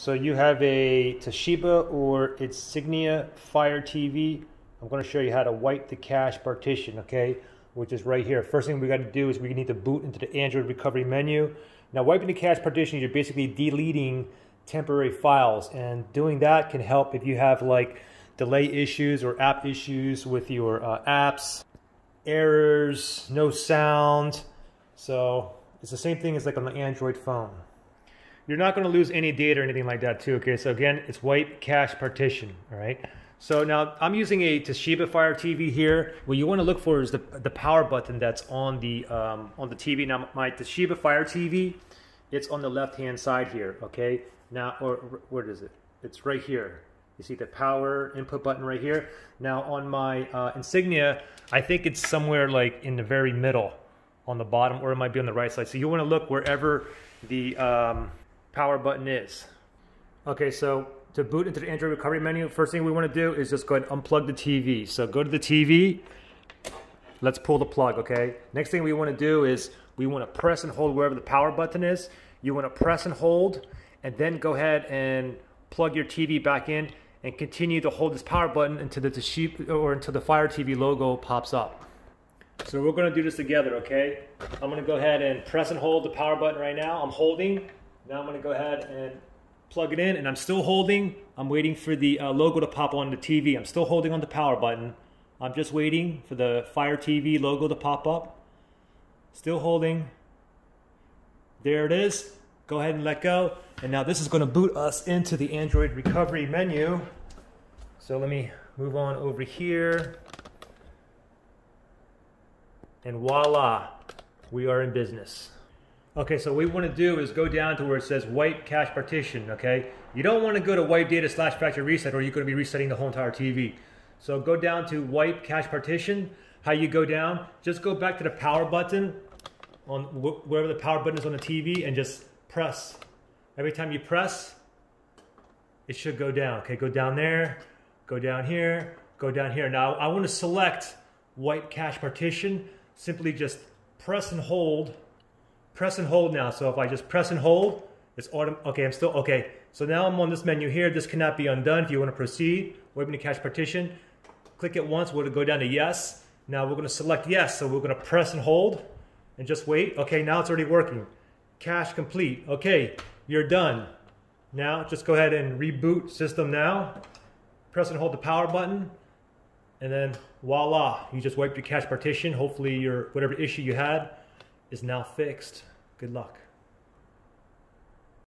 So you have a Toshiba or Insignia Fire TV. I'm going to show you how to wipe the cache partition, okay? Which is right here. First thing we got to do is we need to boot into the Android recovery menu. Now wiping the cache partition, you're basically deleting temporary files and doing that can help if you have like delay issues or app issues with your uh, apps, errors, no sound. So it's the same thing as like on the Android phone. You're not going to lose any data or anything like that too. Okay, so again, it's wipe cache partition. All right. So now I'm using a Toshiba Fire TV here. What you want to look for is the, the power button that's on the um, on the TV. Now my Toshiba Fire TV, it's on the left hand side here. Okay. Now or where is it? It's right here. You see the power input button right here. Now on my uh, Insignia, I think it's somewhere like in the very middle on the bottom or it might be on the right side. So you want to look wherever the um, power button is. Okay, so to boot into the Android recovery menu, first thing we want to do is just go ahead and unplug the TV. So go to the TV, let's pull the plug, okay? Next thing we want to do is we want to press and hold wherever the power button is. You want to press and hold and then go ahead and plug your TV back in and continue to hold this power button until the Toshiba or until the Fire TV logo pops up. So we're gonna do this together, okay? I'm gonna go ahead and press and hold the power button right now. I'm holding, now I'm gonna go ahead and plug it in and I'm still holding. I'm waiting for the uh, logo to pop on the TV. I'm still holding on the power button. I'm just waiting for the Fire TV logo to pop up. Still holding. There it is. Go ahead and let go. And now this is gonna boot us into the Android recovery menu. So let me move on over here. And voila, we are in business. Okay, so what we want to do is go down to where it says wipe cache partition, okay? You don't want to go to wipe data slash factory reset or you're going to be resetting the whole entire TV. So go down to wipe cache partition. How you go down, just go back to the power button on wherever the power button is on the TV and just press. Every time you press, it should go down. Okay, go down there, go down here, go down here. Now I want to select wipe cache partition. Simply just press and hold press and hold now. So if I just press and hold, it's. Okay, I'm still, okay. So now I'm on this menu here. This cannot be undone. If you want to proceed, wiping the cache partition, click it once, we're gonna go down to yes. Now we're to select yes. So we're to press and hold and just wait. Okay, now it's already working. Cache complete. Okay, you're done. Now just go ahead and reboot system now. Press and hold the power button. And then voila, you just wiped your cache partition. Hopefully your whatever issue you had is now fixed. Good luck.